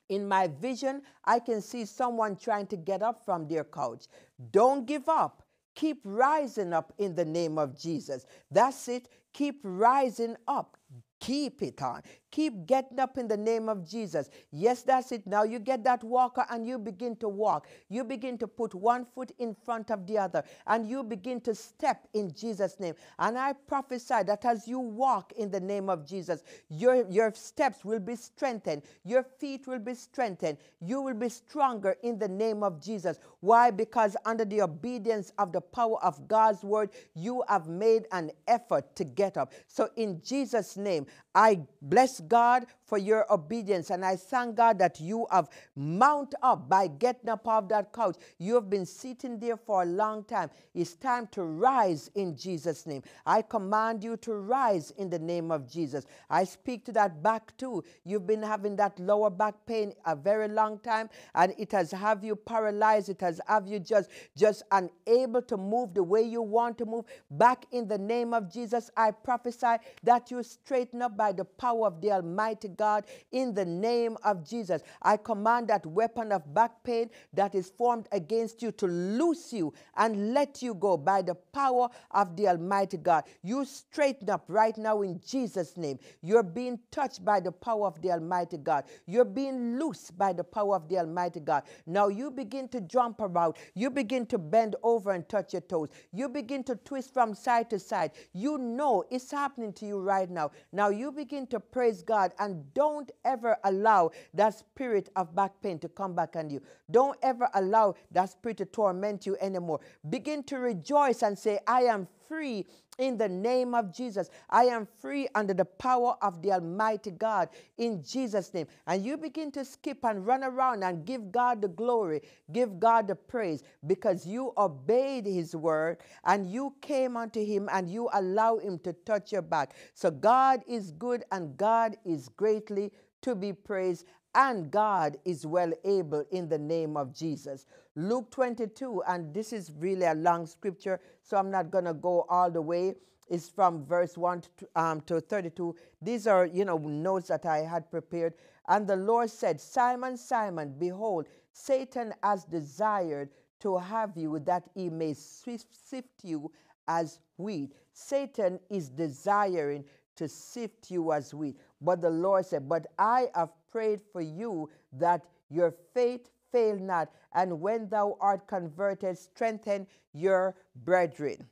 In my vision, I can see someone trying to get up from their couch. Don't give up. Keep rising up in the name of Jesus. That's it. Keep rising up. Keep it on. Keep getting up in the name of Jesus. Yes, that's it. Now you get that walker and you begin to walk. You begin to put one foot in front of the other and you begin to step in Jesus' name. And I prophesy that as you walk in the name of Jesus, your, your steps will be strengthened, your feet will be strengthened, you will be stronger in the name of Jesus. Why? Because under the obedience of the power of God's word, you have made an effort to get up. So in Jesus' name, I bless God for your obedience. And I thank God that you have mount up by getting up off that couch. You have been sitting there for a long time. It's time to rise in Jesus' name. I command you to rise in the name of Jesus. I speak to that back too. You've been having that lower back pain a very long time, and it has have you paralyzed. It has have you just just unable to move the way you want to move. Back in the name of Jesus, I prophesy that you straighten up by the power of the Almighty God, in the name of Jesus. I command that weapon of back pain that is formed against you to loose you and let you go by the power of the Almighty God. You straighten up right now in Jesus' name. You're being touched by the power of the Almighty God. You're being loosed by the power of the Almighty God. Now you begin to jump around. You begin to bend over and touch your toes. You begin to twist from side to side. You know it's happening to you right now. Now you begin to praise God and don't ever allow that spirit of back pain to come back on you. Don't ever allow that spirit to torment you anymore. Begin to rejoice and say, I am free in the name of Jesus. I am free under the power of the Almighty God in Jesus' name. And you begin to skip and run around and give God the glory, give God the praise because you obeyed His word and you came unto Him and you allow Him to touch your back. So God is good and God is greatly to be praised and God is well able in the name of Jesus. Luke 22, and this is really a long scripture, so I'm not going to go all the way. It's from verse 1 to, um, to 32. These are, you know, notes that I had prepared. And the Lord said, Simon, Simon, behold, Satan has desired to have you that he may sift you as wheat. Satan is desiring to sift you as wheat. But the Lord said, But I have prayed for you that your faith fail not, and when thou art converted, strengthen your brethren.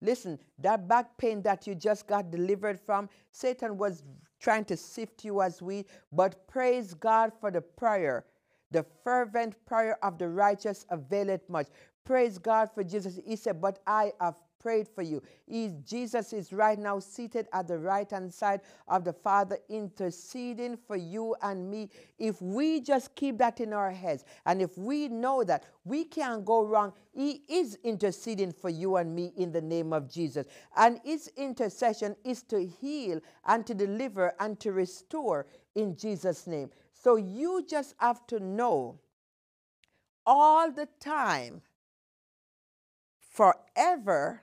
Listen, that back pain that you just got delivered from, Satan was trying to sift you as wheat, but praise God for the prayer. The fervent prayer of the righteous availeth much. Praise God for Jesus. He said, But I have prayed for you. He, Jesus is right now seated at the right hand side of the Father, interceding for you and me. If we just keep that in our heads, and if we know that we can't go wrong, He is interceding for you and me in the name of Jesus. And His intercession is to heal and to deliver and to restore in Jesus' name. So you just have to know all the time, forever,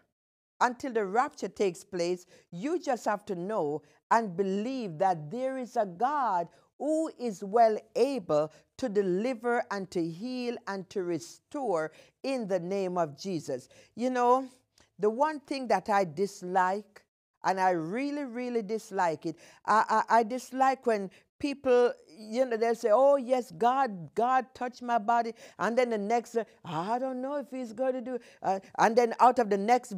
until the rapture takes place, you just have to know and believe that there is a God who is well able to deliver and to heal and to restore in the name of Jesus. You know, the one thing that I dislike, and I really, really dislike it, I, I, I dislike when people you know they'll say oh yes god god touched my body and then the next i don't know if he's going to do uh, and then out of the next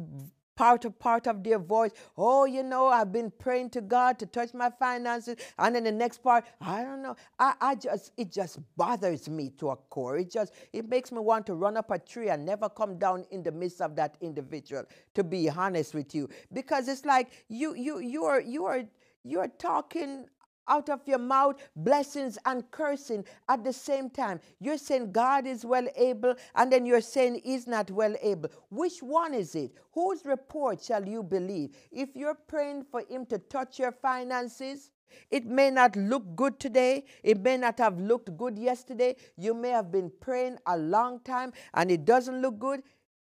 part of part of their voice. Oh, you know, I've been praying to God to touch my finances. And then the next part, I don't know. I, I just it just bothers me to a core. It just it makes me want to run up a tree and never come down in the midst of that individual, to be honest with you. Because it's like you you you are you are you're talking out of your mouth blessings and cursing at the same time. You're saying God is well able, and then you're saying He's not well able. Which one is it? Whose report shall you believe? If you're praying for Him to touch your finances, it may not look good today. It may not have looked good yesterday. You may have been praying a long time and it doesn't look good.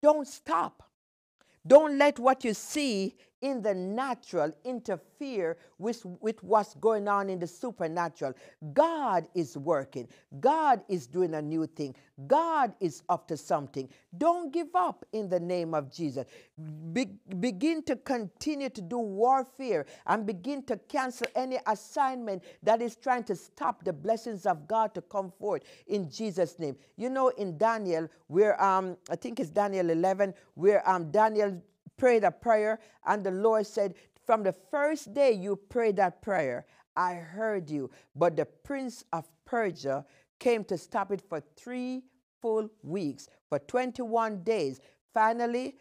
Don't stop. Don't let what you see in the natural interfere with, with what's going on in the supernatural. God is working. God is doing a new thing. God is up to something. Don't give up in the name of Jesus. Be, begin to continue to do warfare and begin to cancel any assignment that is trying to stop the blessings of God to come forth in Jesus' name. You know, in Daniel, where um, I think it's Daniel 11, where um, Daniel prayed a prayer, and the Lord said, From the first day you prayed that prayer, I heard you. But the prince of Persia came to stop it for three full weeks, for 21 days. Finally,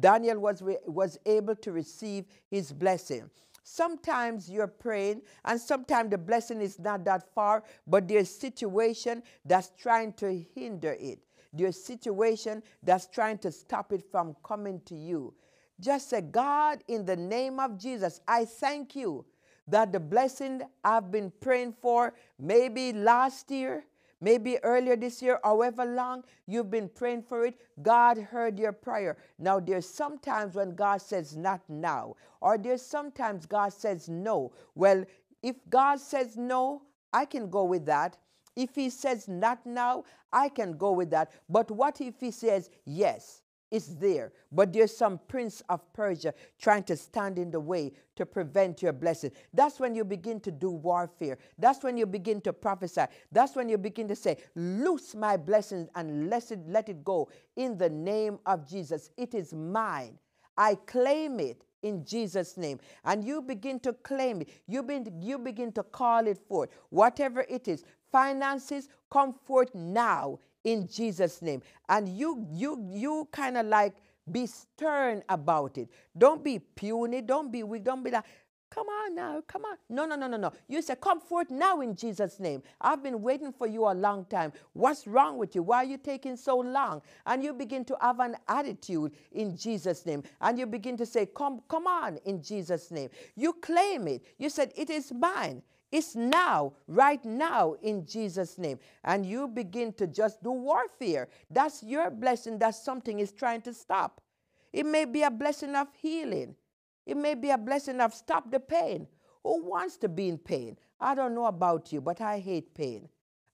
Daniel was, was able to receive his blessing. Sometimes you're praying, and sometimes the blessing is not that far, but there's situation that's trying to hinder it. There's situation that's trying to stop it from coming to you. Just say, God, in the name of Jesus, I thank you that the blessing I've been praying for, maybe last year, maybe earlier this year, however long you've been praying for it, God heard your prayer. Now, there's sometimes when God says not now, or there's sometimes God says no. Well, if God says no, I can go with that. If He says not now, I can go with that. But what if He says yes? Is there, but there's some prince of Persia trying to stand in the way to prevent your blessing. That's when you begin to do warfare. That's when you begin to prophesy. That's when you begin to say, Loose my blessings and let it, let it go in the name of Jesus. It is mine. I claim it in Jesus' name. And you begin to claim it. You, begin, you begin to call it forth. Whatever it is, finances, come forth now in Jesus' name. And you you you kind of like be stern about it. Don't be puny. Don't be weak. Don't be like, come on now, come on. No, no, no, no, no. You say, come forth now in Jesus' name. I've been waiting for you a long time. What's wrong with you? Why are you taking so long? And you begin to have an attitude in Jesus' name. And you begin to say, come, come on in Jesus' name. You claim it. You said, it is mine. It's now, right now, in Jesus' name. And you begin to just do warfare. That's your blessing that something is trying to stop. It may be a blessing of healing. It may be a blessing of stop the pain. Who wants to be in pain? I don't know about you, but I hate pain.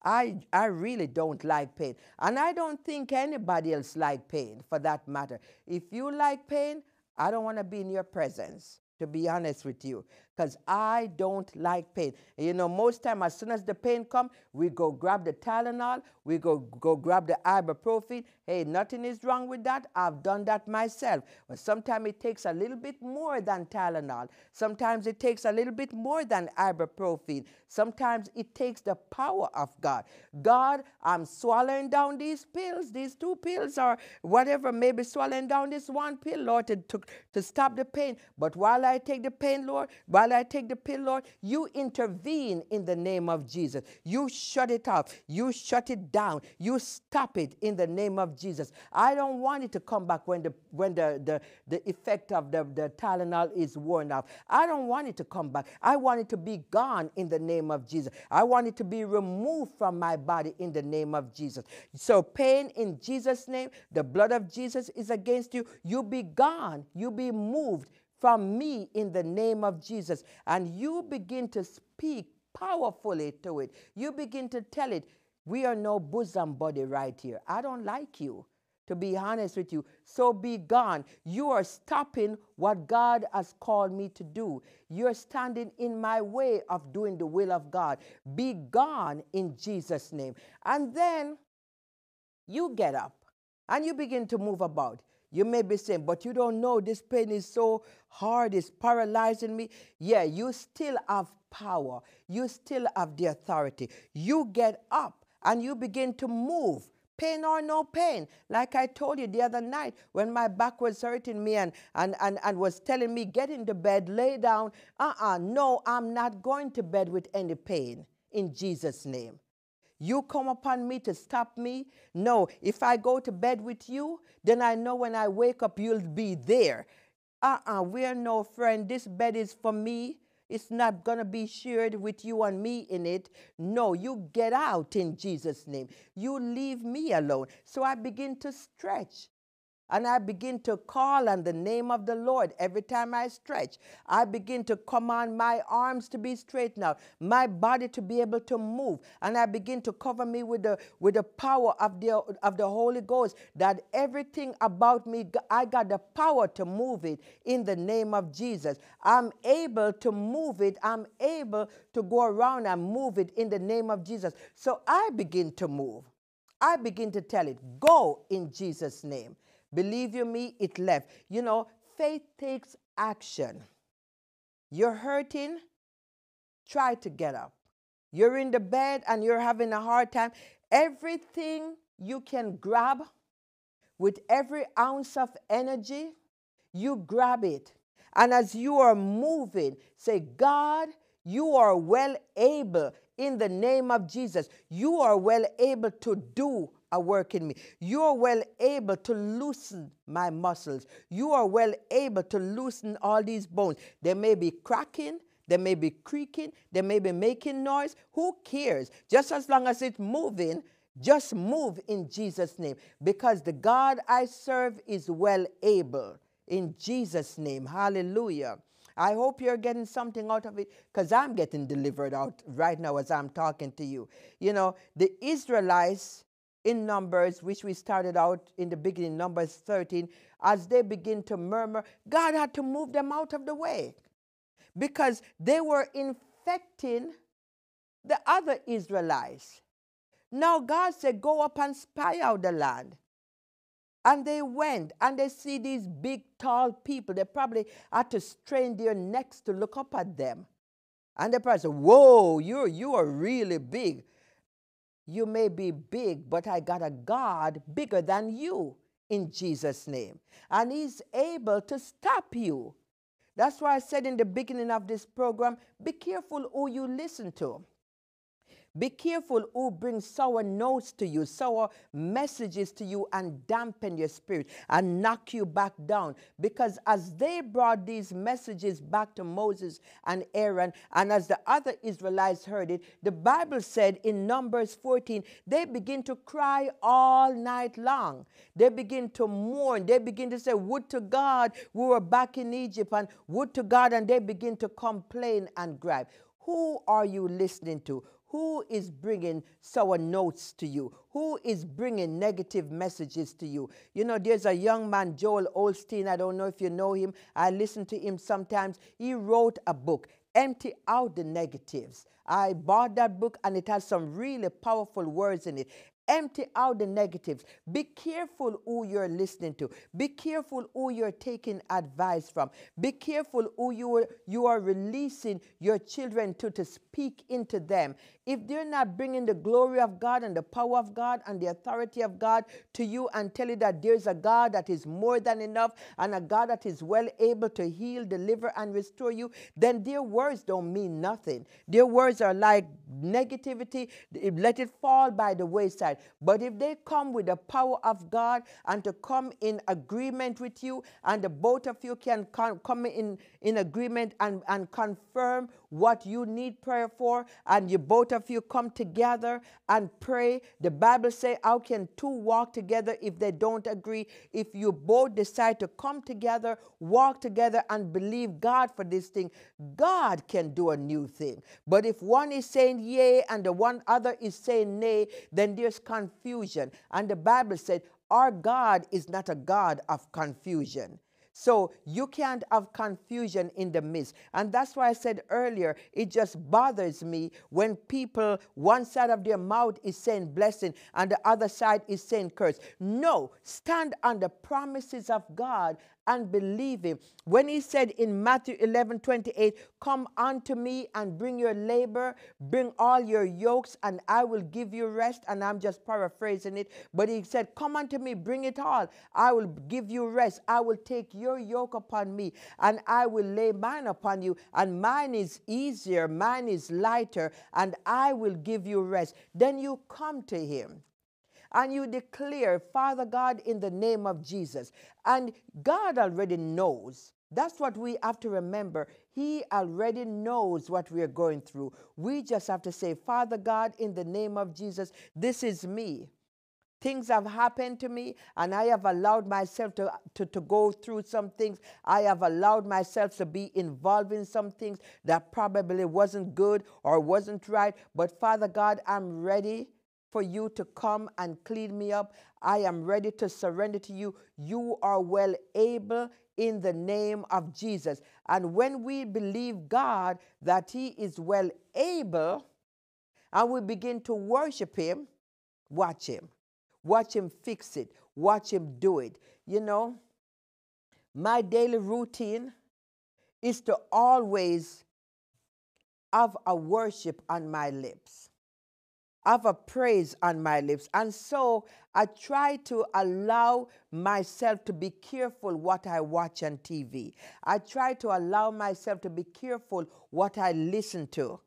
I, I really don't like pain. And I don't think anybody else like pain for that matter. If you like pain, I don't want to be in your presence to be honest with you because i don't like pain. You know most time as soon as the pain come we go grab the tylenol we go go grab the ibuprofen. Hey nothing is wrong with that. I've done that myself. But sometimes it takes a little bit more than tylenol. Sometimes it takes a little bit more than ibuprofen. Sometimes it takes the power of god. God i'm swallowing down these pills. These two pills or whatever maybe swallowing down this one pill lord to, to, to stop the pain. But while I take the pain, Lord, while I take the pill, Lord, you intervene in the name of Jesus. You shut it off. You shut it down. You stop it in the name of Jesus. I don't want it to come back when the when the, the, the effect of the, the Tylenol is worn off. I don't want it to come back. I want it to be gone in the name of Jesus. I want it to be removed from my body in the name of Jesus. So pain in Jesus' name, the blood of Jesus is against you. You be gone. You be moved from me in the name of Jesus. And you begin to speak powerfully to it. You begin to tell it, we are no bosom buddy right here. I don't like you, to be honest with you. So be gone. You are stopping what God has called me to do. You're standing in my way of doing the will of God. Be gone in Jesus' name. And then you get up and you begin to move about. You may be saying, but you don't know this pain is so hard, it's paralyzing me. Yeah, you still have power. You still have the authority. You get up and you begin to move. Pain or no pain. Like I told you the other night when my back was hurting me and, and, and, and was telling me, get into bed, lay down. Uh uh, no, I'm not going to bed with any pain in Jesus' name. You come upon me to stop me? No. If I go to bed with you, then I know when I wake up, you'll be there. Uh uh-uh, uh, we are no friend. This bed is for me. It's not going to be shared with you and me in it. No, you get out in Jesus' name. You leave me alone. So I begin to stretch. And I begin to call on the name of the Lord every time I stretch. I begin to command my arms to be straightened out, my body to be able to move, and I begin to cover me with the with the power of the of the Holy Ghost. That everything about me, I got the power to move it in the name of Jesus. I'm able to move it. I'm able to go around and move it in the name of Jesus. So I begin to move. I begin to tell it, go in Jesus' name. Believe you me, it left. You know, faith takes action. You're hurting, try to get up. You're in the bed and you're having a hard time. Everything you can grab with every ounce of energy, you grab it. And as you are moving, say, God, you are well able in the name of Jesus. You are well able to do a work in me. You are well able to loosen my muscles. You are well able to loosen all these bones. They may be cracking, they may be creaking, they may be making noise. Who cares? Just as long as it's moving, just move in Jesus' name because the God I serve is well able. In Jesus' name. Hallelujah. I hope you're getting something out of it because I'm getting delivered out right now as I'm talking to you. You know, the Israelites in Numbers, which we started out in the beginning, Numbers 13, as they begin to murmur, God had to move them out of the way because they were infecting the other Israelites. Now God said, Go up and spy out the land. And they went and they see these big, tall people. They probably had to strain their necks to look up at them. And the person, Whoa, you're, you are really big. You may be big, but I got a God bigger than you in Jesus' name. And He's able to stop you. That's why I said in the beginning of this program be careful who you listen to. Be careful who brings sour notes to you, sour messages to you, and dampen your spirit and knock you back down. Because as they brought these messages back to Moses and Aaron, and as the other Israelites heard it, the Bible said in Numbers 14, they begin to cry all night long. They begin to mourn. They begin to say, Would to God we were back in Egypt, and would to God, and they begin to complain and gripe. Who are you listening to? Who is bringing sour notes to you? Who is bringing negative messages to you? You know, there's a young man, Joel Osteen. I don't know if you know him. I listen to him sometimes. He wrote a book, Empty Out the Negatives. I bought that book and it has some really powerful words in it. Empty out the negatives. Be careful who you're listening to. Be careful who you're taking advice from. Be careful who you are, you are releasing your children to to speak into them. If they're not bringing the glory of God and the power of God and the authority of God to you and tell you that there's a God that is more than enough and a God that is well able to heal, deliver, and restore you, then their words don't mean nothing. Their words are like negativity. Let it fall by the wayside. But if they come with the power of God and to come in agreement with you, and the both of you can come in, in agreement and, and confirm what you need prayer for, and you both of you come together and pray. The Bible says, How can two walk together if they don't agree? If you both decide to come together, walk together, and believe God for this thing, God can do a new thing. But if one is saying yea and the one other is saying nay, then there's confusion. And the Bible said, Our God is not a God of confusion. So you can't have confusion in the midst. And that's why I said earlier, it just bothers me when people, one side of their mouth is saying blessing and the other side is saying curse. No, stand on the promises of God and believe him. When he said in Matthew 11 28, Come unto me and bring your labor, bring all your yokes, and I will give you rest. And I'm just paraphrasing it, but he said, Come unto me, bring it all. I will give you rest. I will take your yoke upon me, and I will lay mine upon you. And mine is easier, mine is lighter, and I will give you rest. Then you come to him and you declare, Father God, in the name of Jesus. And God already knows. That's what we have to remember. He already knows what we are going through. We just have to say, Father God, in the name of Jesus, this is me. Things have happened to me, and I have allowed myself to, to, to go through some things. I have allowed myself to be involved in some things that probably wasn't good or wasn't right. But Father God, I'm ready for you to come and clean me up. I am ready to surrender to you. You are well able in the name of Jesus. And when we believe God that He is well able, and we begin to worship Him, watch Him. Watch Him fix it. Watch Him do it. You know, my daily routine is to always have a worship on my lips, have a praise on my lips. And so I try to allow myself to be careful what I watch on TV. I try to allow myself to be careful what I listen to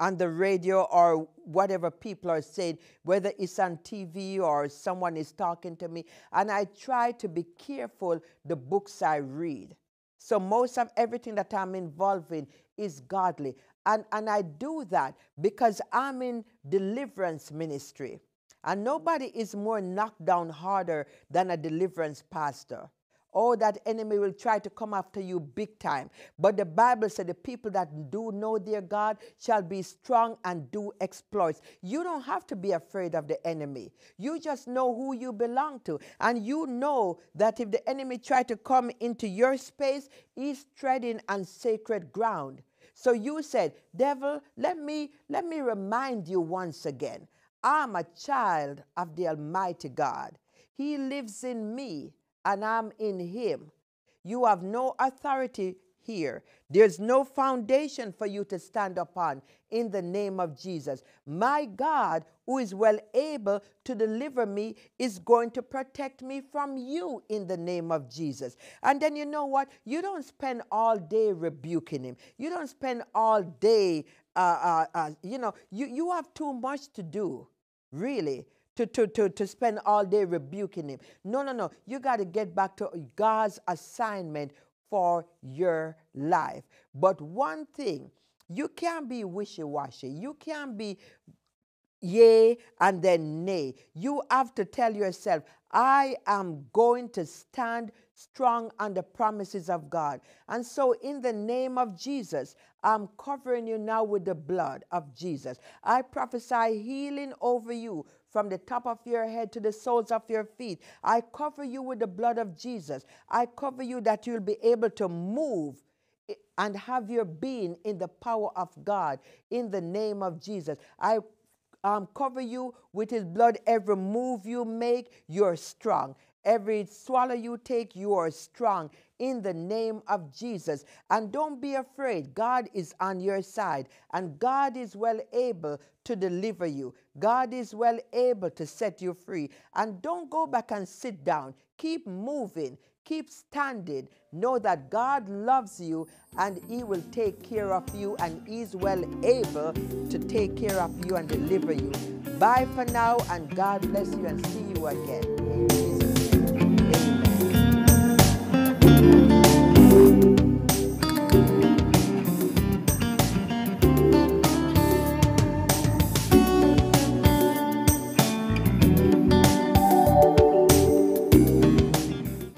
on the radio or whatever people are saying, whether it's on TV or someone is talking to me. And I try to be careful the books I read. So most of everything that I'm involved in is godly. And, and I do that because I'm in deliverance ministry. And nobody is more knocked down harder than a deliverance pastor. Oh, that enemy will try to come after you big time. But the Bible said the people that do know their God shall be strong and do exploits. You don't have to be afraid of the enemy. You just know who you belong to. And you know that if the enemy try to come into your space, he's treading on sacred ground. So you said, devil, let me let me remind you once again. I'm a child of the Almighty God. He lives in me and I'm in him. You have no authority here. There's no foundation for you to stand upon in the name of Jesus. My God, who is well able to deliver me, is going to protect me from you in the name of Jesus. And then you know what? You don't spend all day rebuking him. You don't spend all day, uh, uh, uh, you know, you, you have too much to do, really to, to, to, to spend all day rebuking him. No, no, no. You got to get back to God's assignment for your life. But one thing, you can't be wishy washy. You can't be yea and then nay. You have to tell yourself, I am going to stand strong on the promises of God. And so, in the name of Jesus, I'm covering you now with the blood of Jesus. I prophesy healing over you from the top of your head to the soles of your feet. I cover you with the blood of Jesus. I cover you that you'll be able to move and have your being in the power of God in the name of Jesus. I um, cover you with his blood. Every move you make, you're strong. Every swallow you take, you are strong in the name of Jesus. And don't be afraid. God is on your side, and God is well able to deliver you. God is well able to set you free. And don't go back and sit down. Keep moving. Keep standing. Know that God loves you and He will take care of you, and He's well able to take care of you and deliver you. Bye for now, and God bless you and see you again.